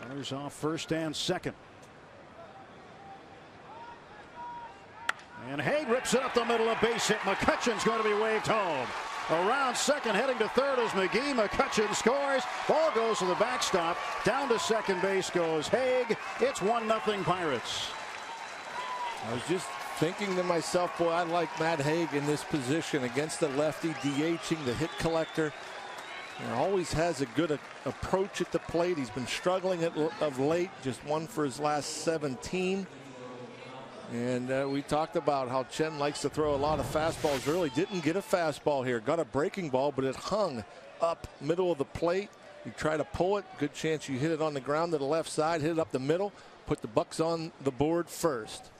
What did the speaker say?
Runners off first and second. And Hague rips it up the middle of base hit. McCutchen's going to be waved home. Around second, heading to third is McGehee. McCutchen scores. Ball goes to the backstop. Down to second base goes Hague. It's 1 0 Pirates. I was just thinking to myself, boy, I like Matt Hague in this position against the lefty, DHing the hit collector. And always has a good a approach at the plate. He's been struggling of late, just one for his last 17. And uh, we talked about how Chen likes to throw a lot of fastballs. Really didn't get a fastball here. Got a breaking ball, but it hung up middle of the plate. You try to pull it, good chance you hit it on the ground to the left side, hit it up the middle, put the Bucs on the board first.